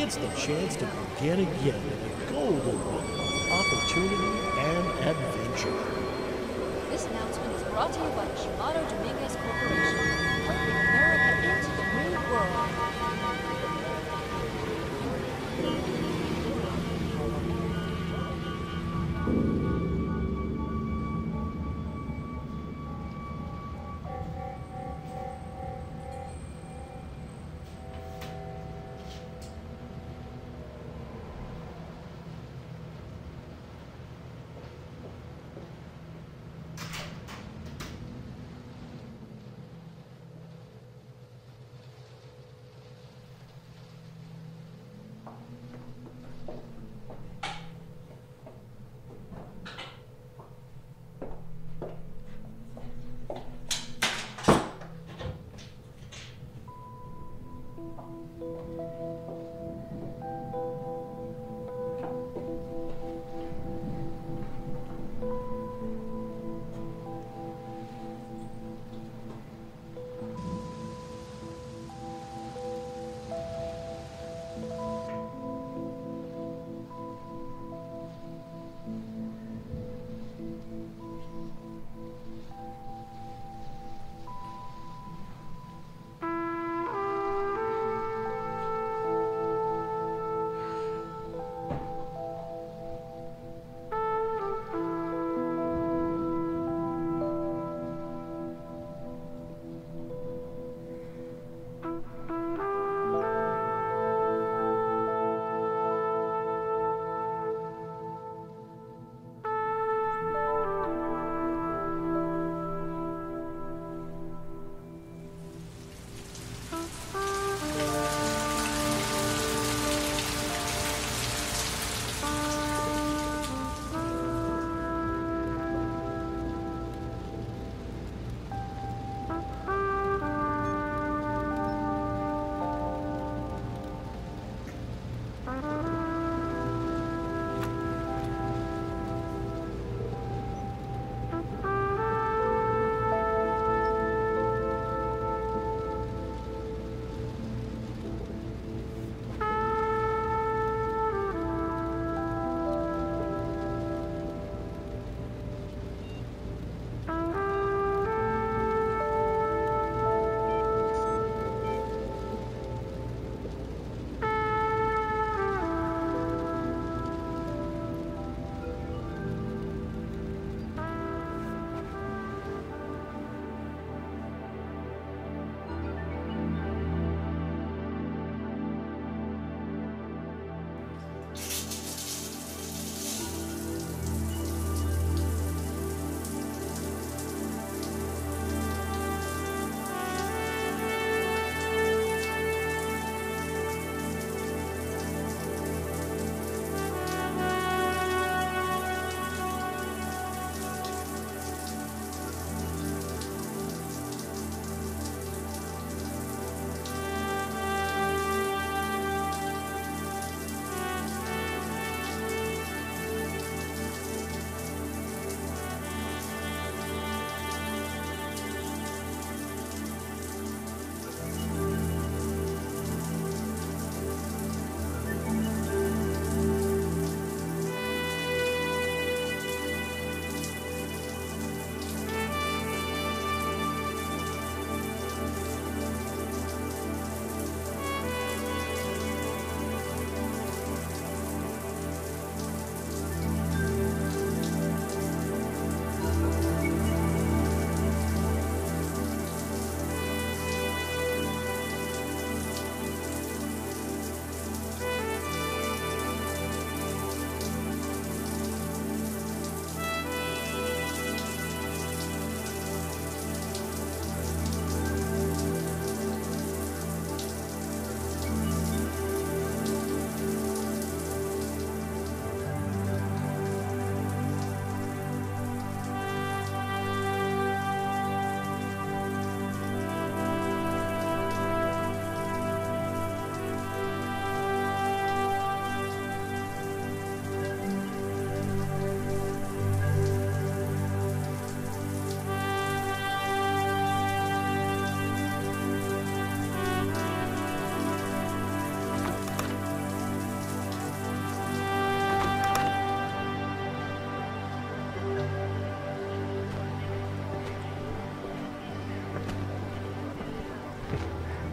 It's the chance to begin again in a golden opportunity and adventure. This announcement is brought to you by Shimago Dominguez Corporation, helping America into the new world.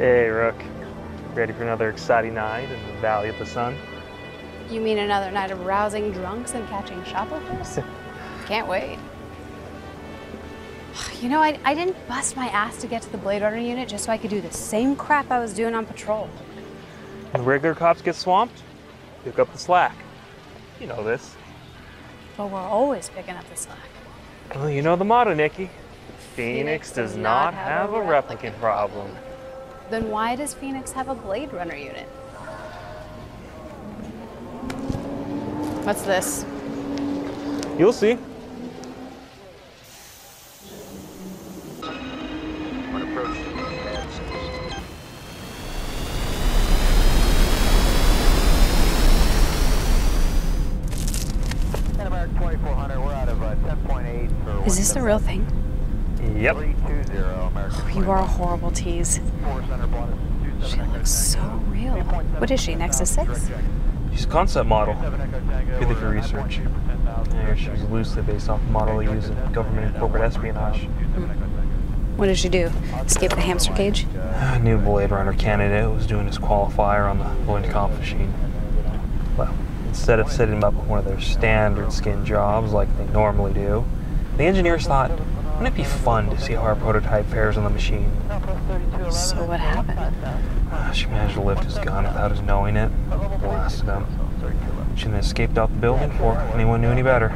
Hey, Rook. Ready for another exciting night in the Valley of the Sun? You mean another night of rousing drunks and catching shoplifters? Can't wait. You know, I, I didn't bust my ass to get to the Blade Runner unit just so I could do the same crap I was doing on patrol. When regular cops get swamped, pick up the slack. You know this. But we're always picking up the slack. Well, you know the motto, Nikki. Phoenix does not have a replicant problem. Then why does Phoenix have a Blade Runner unit? What's this? You'll see. America 2400, we're out of uh, 10.8 for Is this the real thing? Yep. Oh, you are a horrible tease. 24 center block. She looks so real. What is she, Nexus six? She's a concept model. Purely for research. Yeah, was loosely based off model they use in government and corporate espionage. Hmm. What did she do? Escape the hamster cage? A new Blade Runner candidate was doing his qualifier on the Voight machine. Well, instead of setting him up with one of their standard skin jobs like they normally do, the engineers thought, wouldn't it be fun to see how our prototype fares on the machine? So what happened? Uh, She managed to lift his gun without his knowing it, blasted him. She then escaped out the building before anyone knew any better.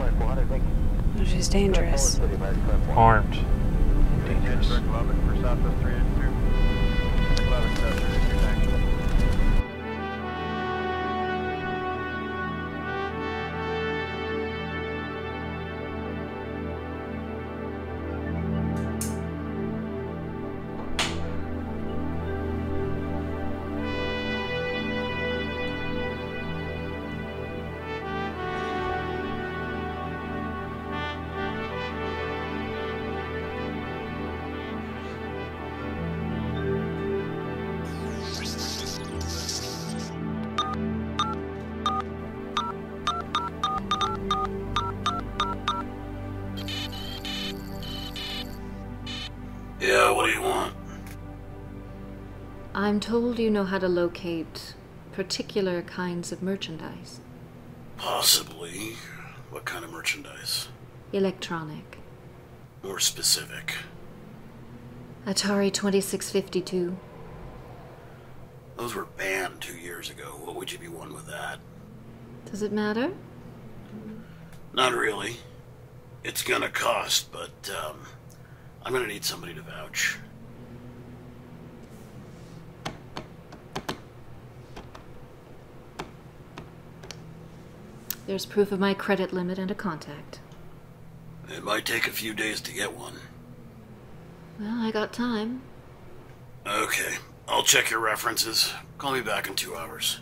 She's dangerous. Armed. Dangerous. I'm told you know how to locate particular kinds of merchandise. Possibly. What kind of merchandise? Electronic. More specific. Atari 2652. Those were banned two years ago. What would you be one with that? Does it matter? Not really. It's gonna cost, but, um, I'm gonna need somebody to vouch. There's proof of my credit limit and a contact. It might take a few days to get one. Well, I got time. Okay, I'll check your references. Call me back in two hours.